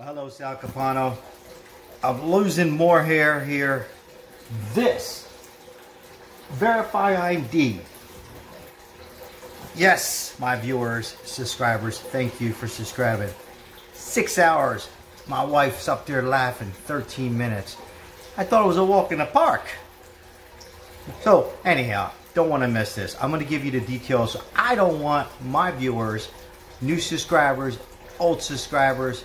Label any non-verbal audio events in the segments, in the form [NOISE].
Well, hello, Sal Capano. I'm losing more hair here. This Verify ID. Yes, my viewers, subscribers, thank you for subscribing. Six hours. My wife's up there laughing. 13 minutes. I thought it was a walk in the park. So, anyhow, don't want to miss this. I'm going to give you the details. I don't want my viewers, new subscribers, old subscribers,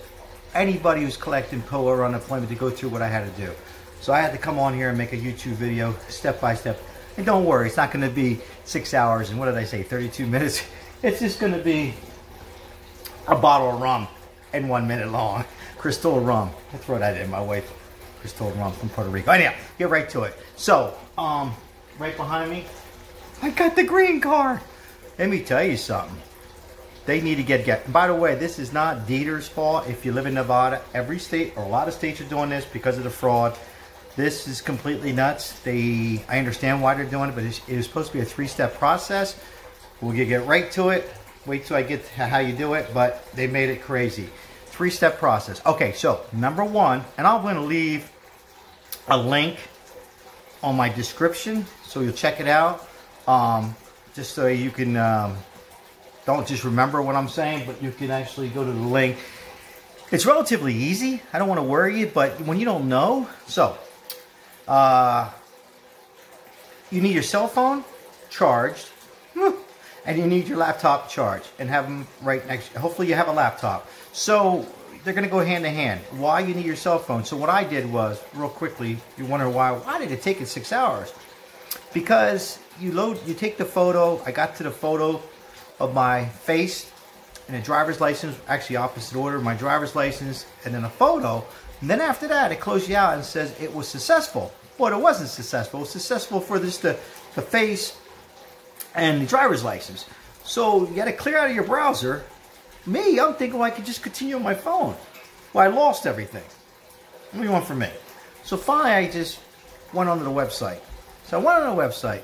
anybody who's collecting PUA or unemployment to go through what I had to do. So I had to come on here and make a YouTube video step by step. And don't worry, it's not going to be six hours and what did I say, 32 [LAUGHS] minutes. It's just going to be a bottle of rum and one minute long. [LAUGHS] Crystal rum. That's what I did. My wife, Crystal rum from Puerto Rico. Anyhow, get right to it. So, um, right behind me, I got the green card. Let me tell you something. They need to get get. By the way, this is not DETR's fault. If you live in Nevada, every state or a lot of states are doing this because of the fraud. This is completely nuts. They, I understand why they're doing it, but it is supposed to be a three-step process. We'll get right to it. Wait till I get how you do it, but they made it crazy. Three-step process. Okay, so number one, and I'm going to leave a link on my description, so you'll check it out, um, just so you can um, don't just remember what I'm saying, but you can actually go to the link. It's relatively easy. I don't want to worry you, but when you don't know, so uh, you need your cell phone charged, [LAUGHS] and you need your laptop charged, and have them right next. Hopefully, you have a laptop. So they're going to go hand in hand. Why you need your cell phone? So what I did was, real quickly, you wonder why? Why did it take it six hours? Because you load, you take the photo. I got to the photo of my face and a driver's license, actually opposite order, my driver's license, and then a photo. And then after that, it closes you out and says it was successful. But it wasn't successful. It was successful for this the, the face and the driver's license. So you got to clear out of your browser. Me, I'm thinking well, I could just continue on my phone. Well, I lost everything. What do you want from me? So finally, I just went onto the website. So I went on the website.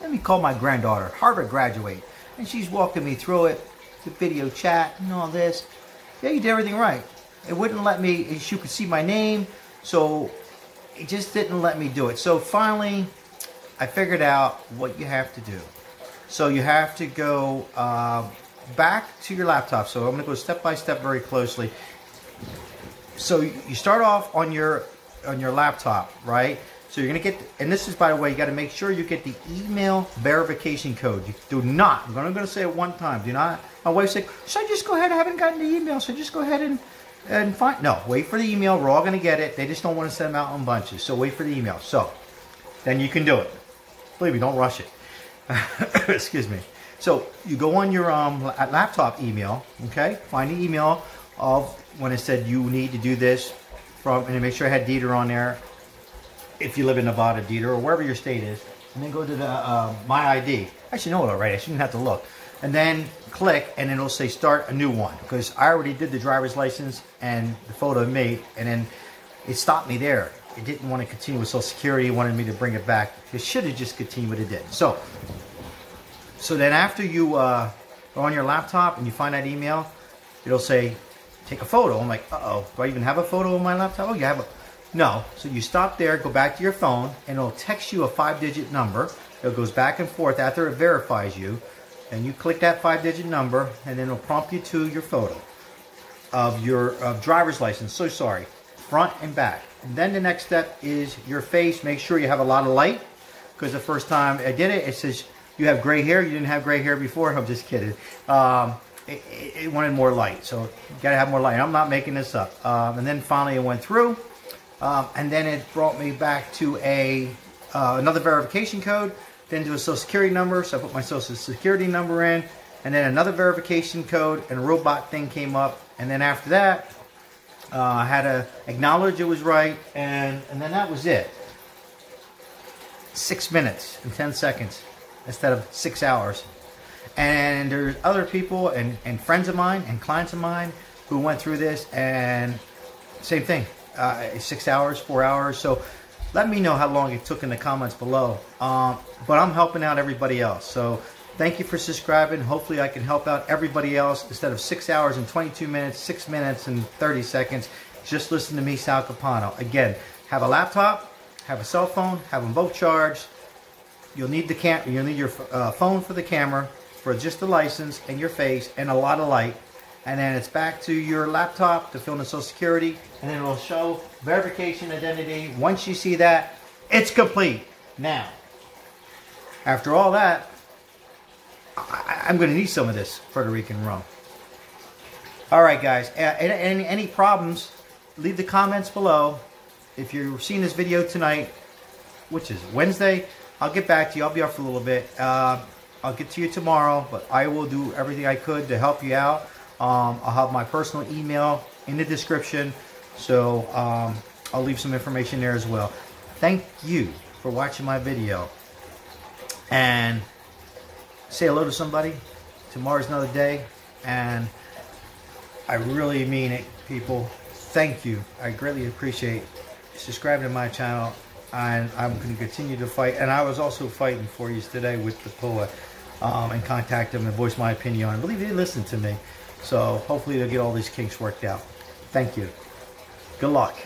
Let me call my granddaughter, Harvard graduate. And she's walking me through it, the video chat and all this. Yeah, you did everything right. It wouldn't let me, you could see my name, so it just didn't let me do it. So finally, I figured out what you have to do. So you have to go uh, back to your laptop. So I'm going to go step by step very closely. So you start off on your on your laptop, right? So you're to get, and this is, by the way, you got to make sure you get the email verification code. You do not, I'm to say it one time, do not, my wife said, should I just go ahead, I haven't gotten the email, so just go ahead and, and find, no, wait for the email, we're all to get it. They just don't want to send them out in bunches, so wait for the email. So, then you can do it. Believe me, don't rush it. [COUGHS] Excuse me. So, you go on your um, laptop email, okay, find the email of when it said you need to do this from, and make sure I had DETR on there, if you live in Nevada, DETR, or wherever your state is, and then go to the uh, My ID. I should know it already. I shouldn't have to look. And then click, and it'll say start a new one because I already did the driver's license and the photo of me, and then it stopped me there. It didn't want to continue with Social Security. It wanted me to bring it back. It should have just continued, but it did. So, so then after you uh, are on your laptop and you find that email, it'll say take a photo. I'm like, uh oh, do I even have a photo on my laptop? Oh, you have a no. So you stop there, go back to your phone, and it'll text you a five-digit number. It goes back and forth after it verifies you. And you click that five-digit number, and then it'll prompt you to your photo of your of driver's license. So sorry, front and back. And then the next step is your face. Make sure you have a lot of light, because the first time I did it, it says you have gray hair. You didn't have gray hair before. I'm just kidding. Um, it, it, wanted more light, so you gotta have more light. I'm not making this up. Um, and then finally it went through. Um, and then it brought me back to a uh, another verification code, then to a social security number. So I put my social security number in, and then another verification code, and a robot thing came up. And then after that, uh, I had to acknowledge it was right, and, and then that was it. Six minutes and 10 seconds instead of six hours. And there's other people and, and friends of mine and clients of mine who went through this, and same thing uh, six hours, four hours. So let me know how long it took in the comments below. Um, but I'm helping out everybody else. So Thank you for subscribing. Hopefully, I can help out everybody else instead of six hours and 22 minutes, six minutes and 30 seconds. Just listen to me, Sal Capano. Again, have a laptop, have a cell phone, have them both charged. You'll need the cam. You'll need your uh, phone for the camera, for just the license and your face, and a lot of light. And then it's back to your laptop to fill in the Social Security, and then it'll show verification identity. Once you see that, it's complete. Now, after all that, I, am going to need some of this Puerto Rican rum. All right, guys. Any, any problems, leave the comments below. If you're seeing this video tonight, which is Wednesday, I'll get back to you. I'll be off for a little bit. Uh, I'll get to you tomorrow, but I will do everything I could to help you out. Um, I'll have my personal email in the description, so um, I'll leave some information there as well. Thank you for watching my video. And say hello to somebody. Tomorrow's another day, and I really mean it, people. Thank you. I greatly appreciate subscribing to my channel, and I'm going to continue to fight. And I was also fighting for you today with the PUA um, and contact them and voice my opinion. I believe they listen to me. So hopefully they'll get all these kinks worked out. Thank you. Good luck.